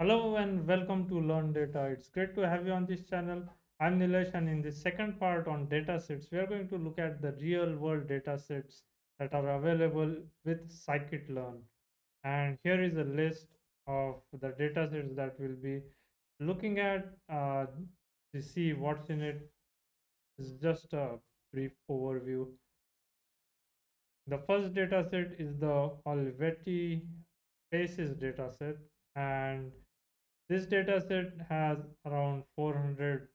Hello and welcome to Learn Data. It's great to have you on this channel. I'm Nilesh, and in the second part on datasets, we are going to look at the real world datasets that are available with scikit-learn. And here is a list of the datasets that we'll be looking at uh, to see what's in it. It's just a brief overview. The first dataset is the Olivetti faces dataset, and this dataset has around 400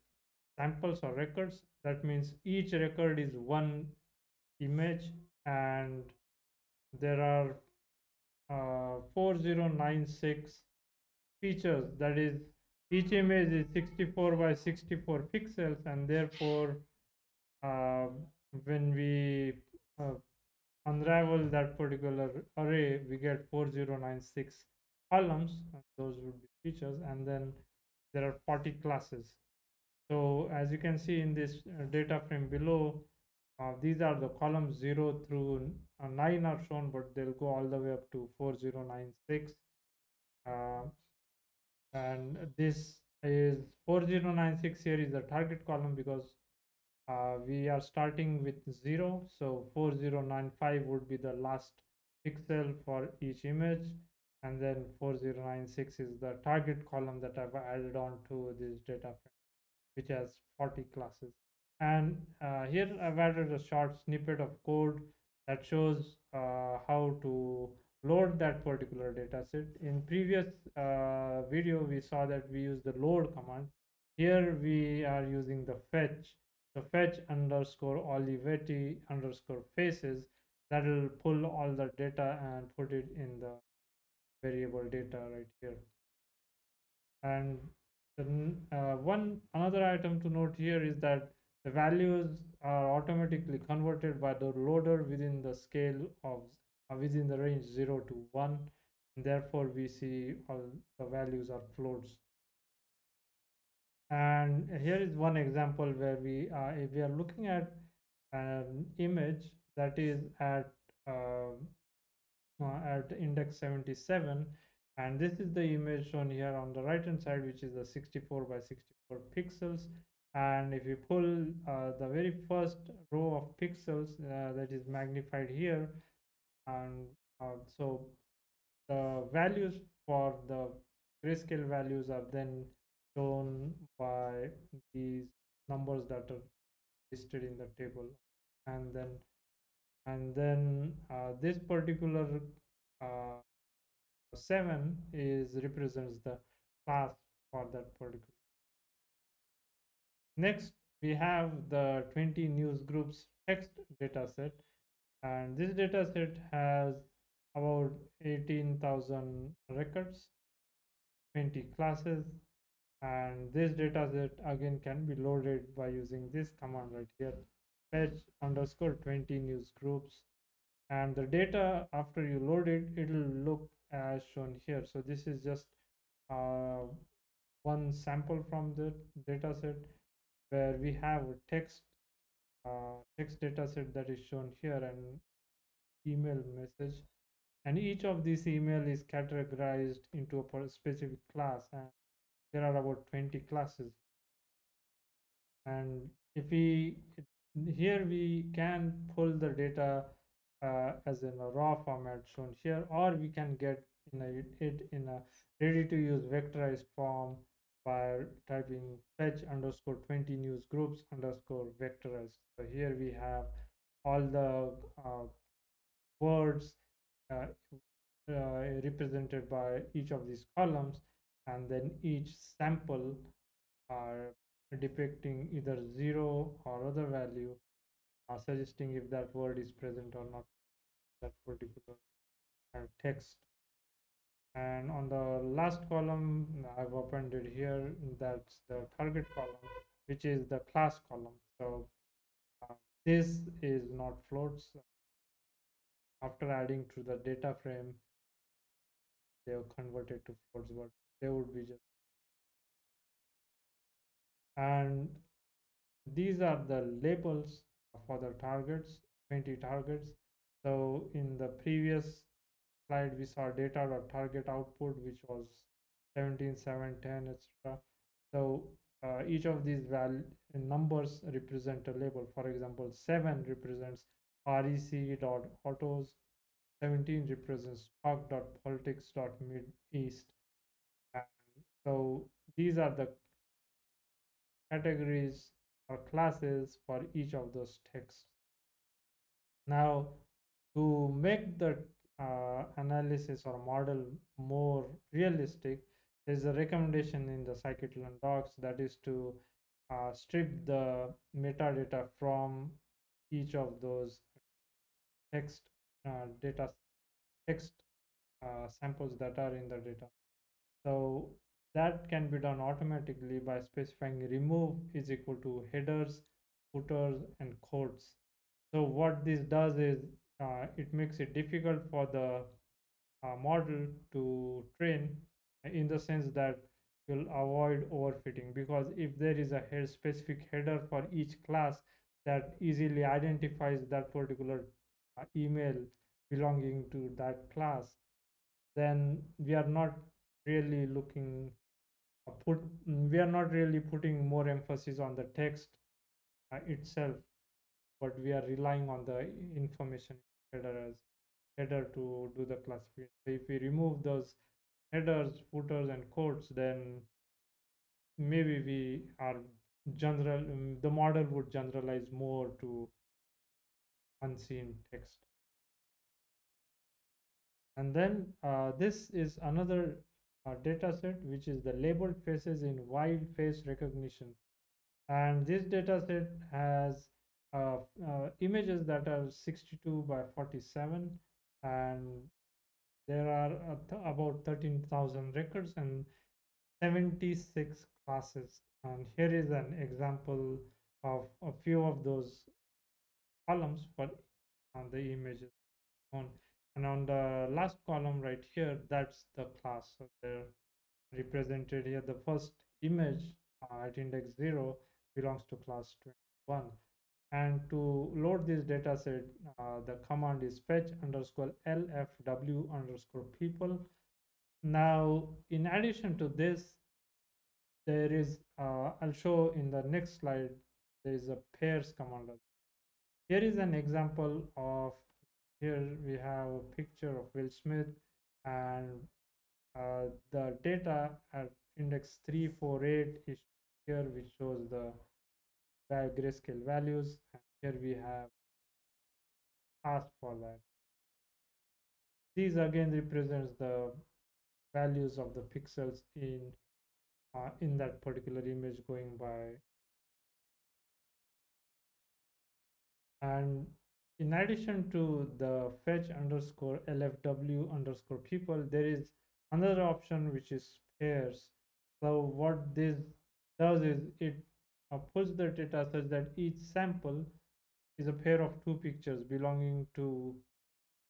samples or records. That means each record is one image and there are uh, 4096 features. That is, each image is 64 by 64 pixels and therefore uh, when we uh, unravel that particular array, we get 4096 columns. Those would be features and then there are 40 classes. So as you can see in this uh, data frame below uh, these are the columns 0 through uh, 9 are shown but they'll go all the way up to 4096 uh, and this is 4096 here is the target column because uh, we are starting with 0 so 4095 would be the last pixel for each image and then 4096 is the target column that I've added on to this data frame which has 40 classes. And uh, here I've added a short snippet of code that shows uh, how to load that particular data set in previous uh, video we saw that we use the load command. Here we are using the fetch. The fetch underscore olivetti underscore faces that will pull all the data and put it in the variable data right here. And uh, one another item to note here is that the values are automatically converted by the loader within the scale of uh, within the range 0 to 1 and therefore we see all the values are floats. And here is one example where we uh, if we are looking at an image that is at uh, at index 77 and this is the image shown here on the right hand side which is the 64 by 64 pixels. And if you pull uh, the very first row of pixels uh, that is magnified here and uh, so the values for the grayscale values are then shown by these numbers that are listed in the table. And then and then uh, this particular uh, 7 is represents the class for that particular. Next we have the 20 news groups text dataset and this dataset has about 18,000 records 20 classes. And this dataset again can be loaded by using this command right here fetch underscore 20 news groups. And the data after you load it it will look as shown here. So this is just uh, one sample from the data set where we have a text uh, text data set that is shown here and email message. And each of these email is categorized into a specific class and there are about 20 classes. And if we here we can pull the data uh, as in a raw format shown here or we can get in a, it in a ready to use vectorized form by typing fetch underscore 20 news groups underscore vectorized. So here we have all the uh, words uh, uh, represented by each of these columns and then each sample are depicting either zero or other value uh, suggesting if that word is present or not that particular uh, text. And on the last column i've opened it here that's the target column which is the class column. So uh, this is not floats. After adding to the data frame they are converted to floats but they would be just and these are the labels for the targets 20 targets. So in the previous slide we saw data or target output which was 17 7 10 etc so uh, each of these val numbers represent a label. For example 7 represents rec dot autos 17 represents talk dot politics dot mid east so these are the categories or classes for each of those texts. Now to make the uh, analysis or model more realistic there's a recommendation in the scikit-learn docs that is to uh, strip the metadata from each of those text uh, data text uh, samples that are in the data. So that can be done automatically by specifying remove is equal to headers footers and quotes so what this does is uh, it makes it difficult for the uh, model to train in the sense that will avoid overfitting because if there is a head specific header for each class that easily identifies that particular uh, email belonging to that class then we are not really looking put we are not really putting more emphasis on the text uh, itself but we are relying on the information header as header to do the classification. So if we remove those headers footers and quotes then maybe we are general um, the model would generalize more to unseen text. And then uh, this is another uh, data set which is the labeled faces in wild face recognition. And this data set has uh, uh, images that are 62 by 47 and there are th about 13,000 records and 76 classes. And here is an example of a few of those columns for on the images. On and on the last column right here that's the class. So they're represented here. The first image uh, at index 0 belongs to class 21 and to load this data set uh, the command is fetch underscore lfw underscore people. Now in addition to this there is uh, i'll show in the next slide there is a pairs command. Here is an example of here we have a picture of will smith and uh, the data at index 348 is here which shows the grayscale values. And here we have ask for that. These again represents the values of the pixels in uh, in that particular image going by. And in addition to the fetch underscore lfw underscore people there is another option which is pairs so what this does is it puts the data such that each sample is a pair of two pictures belonging to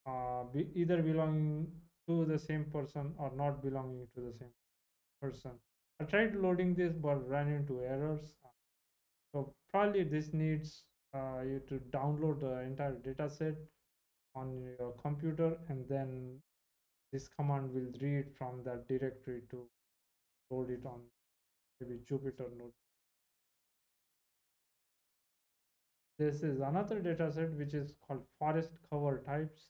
uh, be either belonging to the same person or not belonging to the same person. I tried loading this but ran into errors. So probably this needs uh, you to download the entire data set on your computer and then this command will read from that directory to load it on maybe Jupyter notebook. This is another data set which is called forest cover types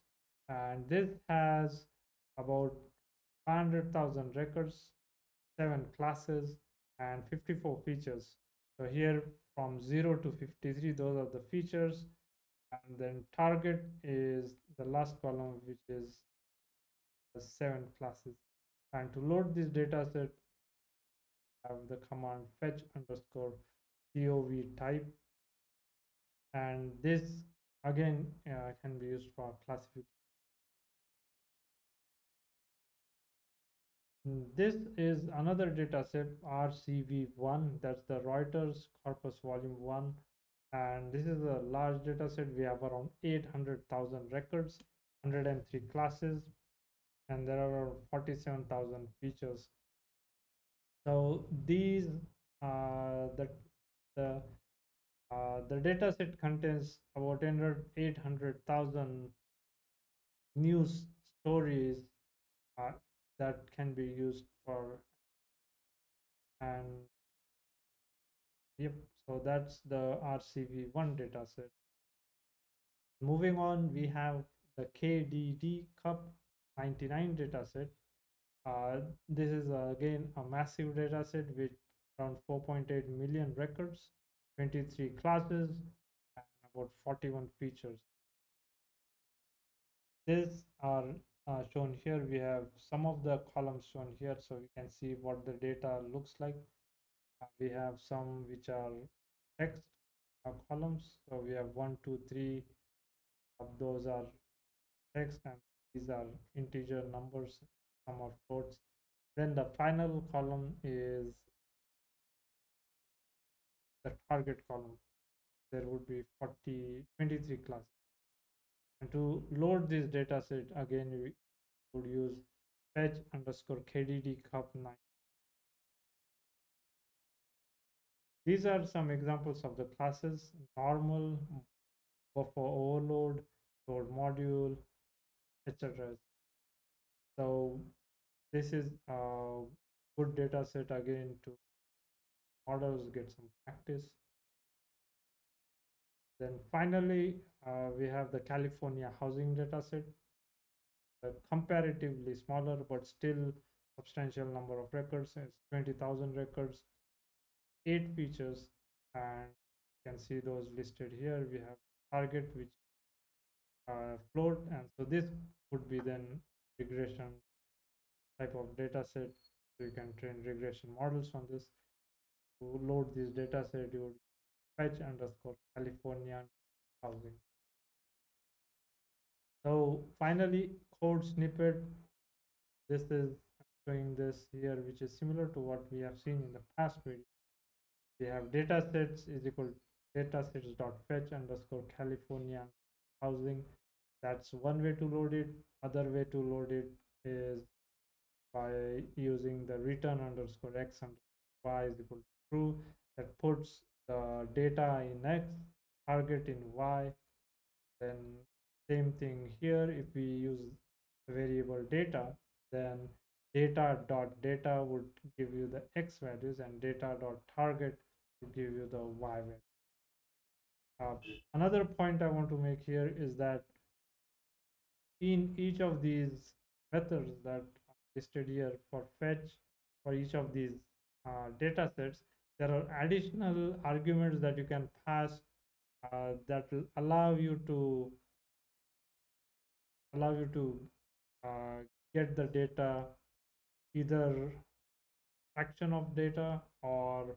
and this has about 100,000 records, 7 classes and 54 features. So here from 0 to 53 those are the features. And then target is the last column which is the 7 classes. And to load this data set have the command fetch underscore cov type. And this again uh, can be used for classification this is another data set rcv1 that's the reuters corpus volume 1 and this is a large data set. We have around 800000 records 103 classes and there are around 47000 features. So these uh the the uh, the data set contains about 800,000 news stories uh, that can be used for and yep so that's the rcv1 dataset. Moving on we have the kdd cup 99 dataset. Uh, this is uh, again a massive dataset with around 4.8 million records 23 classes and about 41 features. These are uh, shown here. We have some of the columns shown here so we can see what the data looks like. Uh, we have some which are text uh, columns. So we have one two three. Of those are text and these are integer numbers. Some are floats then the final column is the target column. There would be 40 23 classes. And to load this data set again we would use fetch underscore kdd cup 9 these are some examples of the classes. Normal buffer overload load module etc so this is a good data set again to models get some practice. Then finally, uh, we have the California housing dataset, a comparatively smaller but still substantial number of records. It's 20,000 records, eight features, and you can see those listed here. We have target, which uh, float, and so this would be then regression type of data set. So you can train regression models on this. To load this data set, you would fetch underscore California housing. So finally, code snippet. This is showing this here, which is similar to what we have seen in the past video. We have data sets is equal data sets dot fetch underscore California housing. That's one way to load it. Other way to load it is by using the return underscore x underscore y is equal to true that puts the data in X, target in Y. Then same thing here, if we use variable data, then data dot data would give you the X values and data dot target would give you the Y value. Uh, another point I want to make here is that in each of these methods that are listed here for fetch for each of these uh, data sets, there are additional arguments that you can pass uh, that will allow you to allow you to uh, get the data either fraction of data or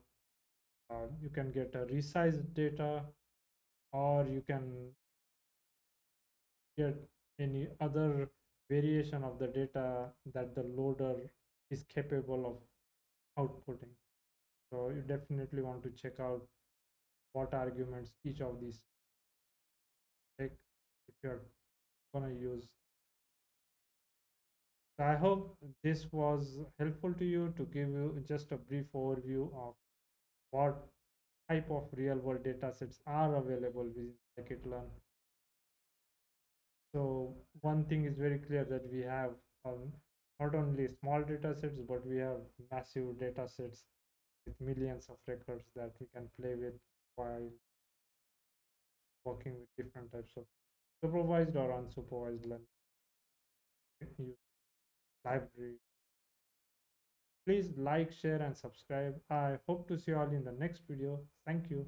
uh, you can get a resized data or you can get any other variation of the data that the loader is capable of outputting. So you definitely want to check out what arguments each of these take if you're gonna use so i hope this was helpful to you to give you just a brief overview of what type of real world data sets are available within scikit-learn so one thing is very clear that we have um, not only small data sets but we have massive data sets with millions of records that we can play with while working with different types of supervised or unsupervised learning library please like share and subscribe. I hope to see you all in the next video. Thank you